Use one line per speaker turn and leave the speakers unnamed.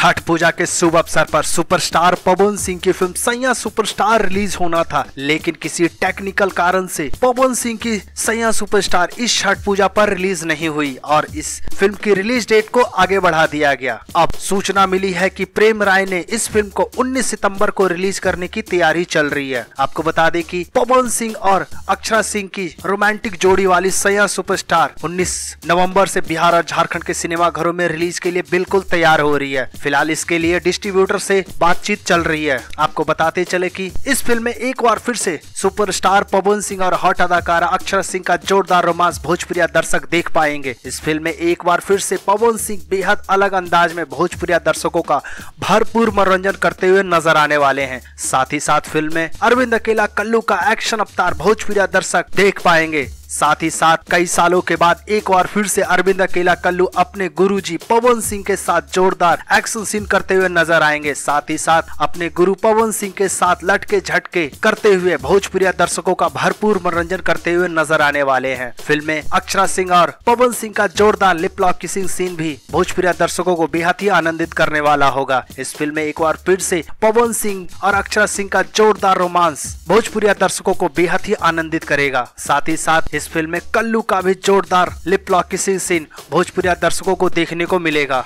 छठ पूजा के शुभ अवसर पर सुपरस्टार पवन सिंह की फ़िल्म सैया सुपरस्टार रिलीज़ होना था, लेकिन किसी टेक्निकल कारण से पवन सिंह की सैया सुपरस्टार इस छठ पूजा पर रिलीज़ नहीं हुई और इस फ़िल्म की रिलीज़ डेट को आगे बढ़ा दिया गया। अब सूचना मिली है कि प्रेम राय ने इस फ़िल्म को 19 सितंबर को रिलीज़ करने की तैयारी चल रही है। आपको बता दें कि पवन सिंह और अक्षरा सिंह की रोमांटिक जोड़ी वाली सैया सुपरस्टार 19 नवंबर से बिहार और झारखंड के सिनेमा घरों में रिलीज़ के लिए बिल्कुल तैयार हो रही है। फ़िलहाल इसके लिए डिस्ट्रीब्यूटर से बातचीत चल रही है। आपको बताते चले कि इस फ़िल्म में एक बार फिर से सुपरस्टार पवन सिंह और हॉट अदाकारा अक्षर सिंह का जोरदार रोमांस भोजपुरिया दर्शक देख पाएँगे। इस फ़िल्म में एक बार फिर से पवन सिंह बेहद अलग अंदाज में भोजपुरिया दर्शकों का भरपूर मनोरंजन करते हुए नज़र आने वाले हैं। साथ ही साथ फ़िल्म में अरविंद अकेला कल्लू का एक्शन अवतार भोजपुरिया दर्शक देख पाएँगे। साथ ही साथ कई सालों के बाद एक बार फिर से अरविंद अकेला कल्लू अपने गुरुजी पवन सिंह के साथ जोरदार एक्शन सीन करते हुए नज़र आएँगे। साथ ही साथ अपने गुरु पवन सिंह के साथ लटके झटके करते हुए भोजपुरी दर्शकों का भरपूर मनोरंजन करते हुए नज़र आने वाले हैं। फ़िल्म में अक्षरा सिंह और पवन सिंह का जोरदार लिप लॉक किसिंग सीन भी भोजपुरिया दर्शकों को बेहद ही आनंदित करने वाला होगा। इस फ़िल्म में एक बार फिर से पवन सिंह और अक्षरा सिंह का जोरदार रोमांस भोजपुरिया दर्शकों को बेहद ही आनंदित करेगा। साथ ही साथ इस फ़िल्म में कल्लू का भी जोरदार लिप लॉक सीन भोजपुरिया दर्शकों को देखने को मिलेगा।